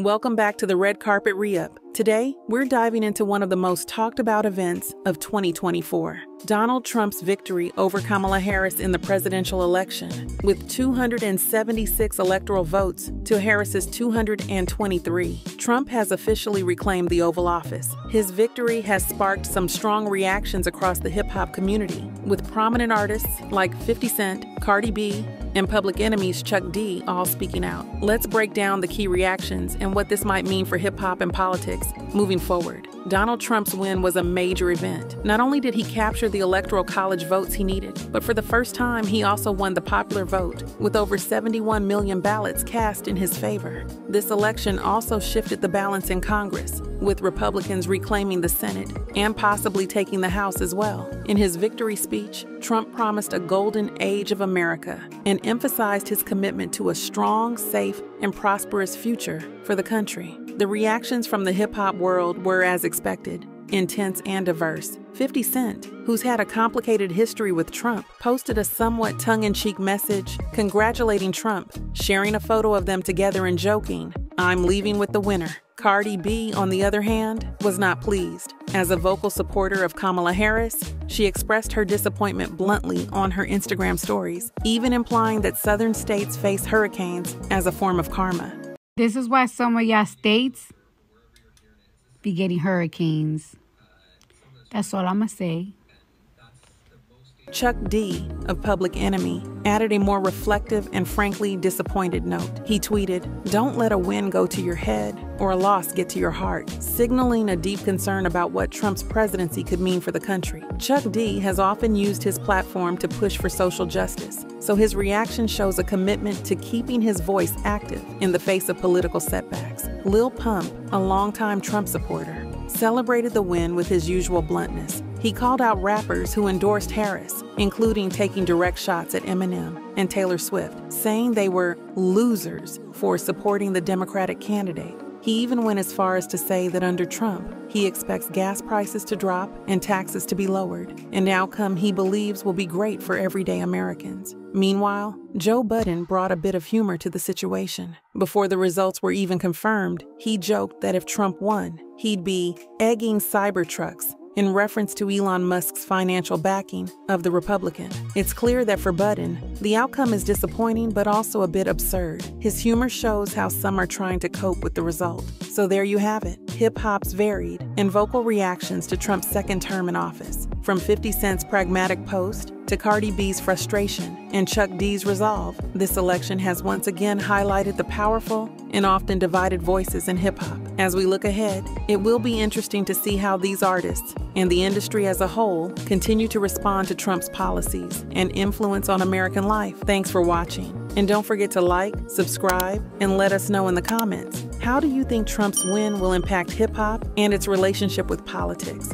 Welcome back to the Red Carpet Re-Up. Today, we're diving into one of the most talked about events of 2024 Donald Trump's victory over Kamala Harris in the presidential election, with 276 electoral votes to Harris's 223. Trump has officially reclaimed the Oval Office. His victory has sparked some strong reactions across the hip hop community, with prominent artists like 50 Cent, Cardi B, and Public Enemy's Chuck D all speaking out. Let's break down the key reactions and what this might mean for hip hop and politics moving forward. Donald Trump's win was a major event. Not only did he capture the electoral college votes he needed, but for the first time, he also won the popular vote, with over 71 million ballots cast in his favor. This election also shifted the balance in Congress, with Republicans reclaiming the Senate and possibly taking the House as well. In his victory speech, Trump promised a golden age of America and emphasized his commitment to a strong, safe, and prosperous future for the country. The reactions from the hip hop world were as expected intense and diverse. 50 Cent, who's had a complicated history with Trump, posted a somewhat tongue in cheek message congratulating Trump, sharing a photo of them together and joking, I'm leaving with the winner. Cardi B, on the other hand, was not pleased. As a vocal supporter of Kamala Harris, she expressed her disappointment bluntly on her Instagram stories, even implying that southern states face hurricanes as a form of karma. This is why some of y'all states be getting hurricanes. That's all I'm going to say. Chuck D of Public Enemy added a more reflective and frankly disappointed note. He tweeted, Don't let a win go to your head or a loss get to your heart, signaling a deep concern about what Trump's presidency could mean for the country. Chuck D has often used his platform to push for social justice, so his reaction shows a commitment to keeping his voice active in the face of political setbacks. Lil Pump, a longtime Trump supporter, celebrated the win with his usual bluntness. He called out rappers who endorsed Harris, including taking direct shots at Eminem and Taylor Swift, saying they were losers for supporting the Democratic candidate. He even went as far as to say that under Trump, he expects gas prices to drop and taxes to be lowered, an outcome he believes will be great for everyday Americans. Meanwhile, Joe Budden brought a bit of humor to the situation. Before the results were even confirmed, he joked that if Trump won, he'd be egging Cybertrucks in reference to Elon Musk's financial backing of the Republican. It's clear that for Budden, the outcome is disappointing but also a bit absurd. His humor shows how some are trying to cope with the result. So there you have it hip hop's varied and vocal reactions to Trump's second term in office. From 50 Cent's pragmatic post to Cardi B's frustration and Chuck D's resolve, this election has once again highlighted the powerful and often divided voices in hip hop. As we look ahead, it will be interesting to see how these artists and the industry as a whole continue to respond to Trump's policies and influence on American life. Thanks for watching. And don't forget to like, subscribe, and let us know in the comments how do you think Trump's win will impact hip hop and its relationship with politics?